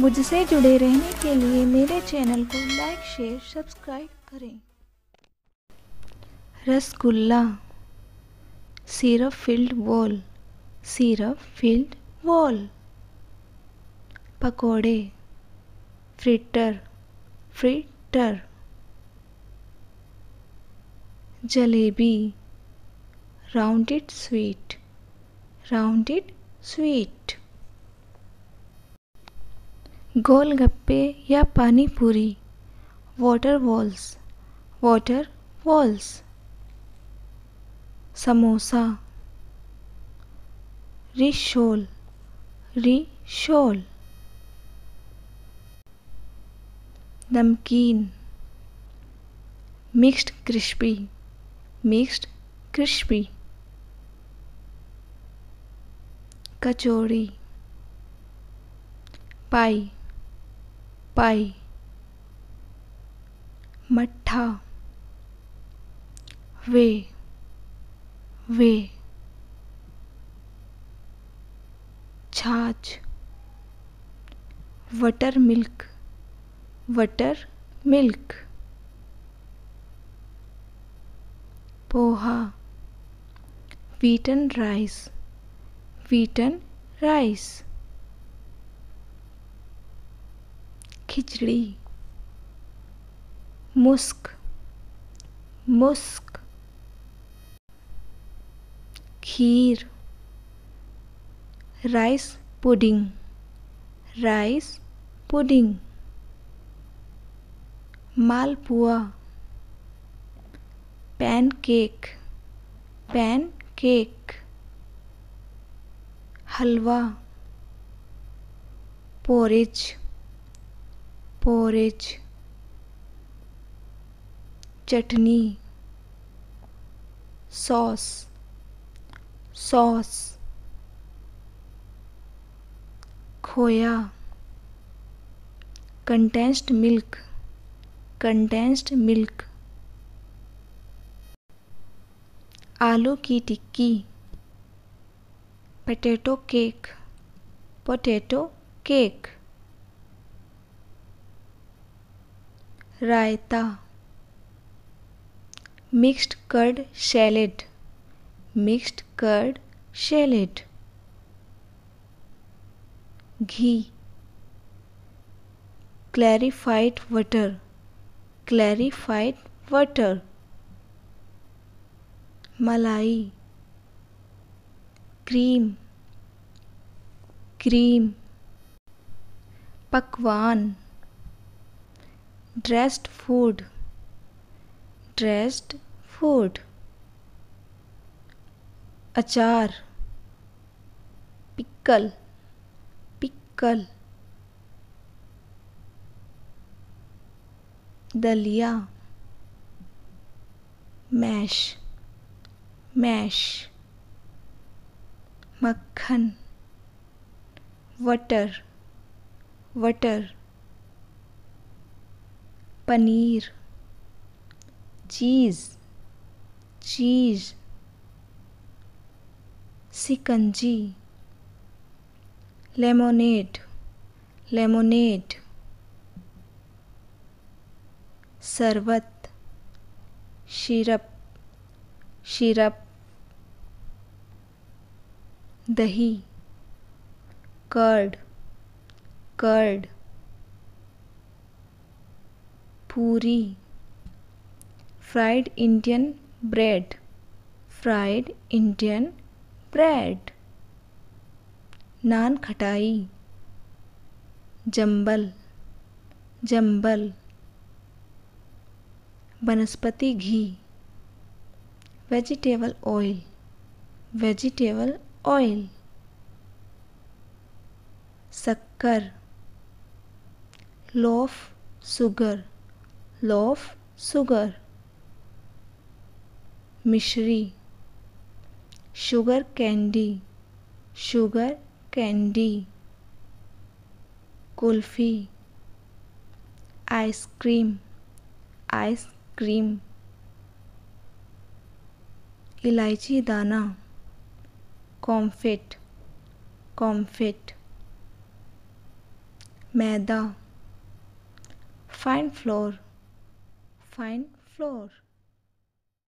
मुझसे जुड़े रहने के लिए मेरे चैनल को लाइक, शेयर, सब्सक्राइब करें। Rasgulla. Syrup filled ball syrup filled ball pakode. Fritter. Fritter. Jalebi. Rounded sweet rounded sweet golgappe या pani puri. Water balls water balls samosa. Rissole rissole namkeen. Mixed crispy mixed crispy. Kachori. Pie. Pie. मट्ठा। Whey. Whey. छाछ। Buttermilk. Buttermilk. Poha. Beaten rice. Beaten rice. Khichdi. Musk musk. Kheer rice pudding rice pudding. Malpua pancake pancake. Halwa porridge. Porridge chutney sauce sauce khoya condensed milk condensed milk आलू की टिक्की, potato cake potato cake raita mixed curd salad mixed curd salad ghee clarified butter clarified butter malai cream cream पकवान dressed food dressed food अचार pickle pickle दलिया mash mash मक्खन butter butter paneer. Cheese. Cheese. Shikanji. Lemonade lemonade sharbat. Syrup. Syrup. दही। Curd. Curd. Puri. Fried Indian bread. Fried Indian bread. Naan खटाई। Jumble. Jumble. Vanaspati ghee. Vegetable oil. Vegetable oil. शक्कर। Loaf, sugar. Loaf sugar mishri sugar candy sugar candy kulfi ice cream ice cream इलायची दाना comfit comfit maida fine flour fine flour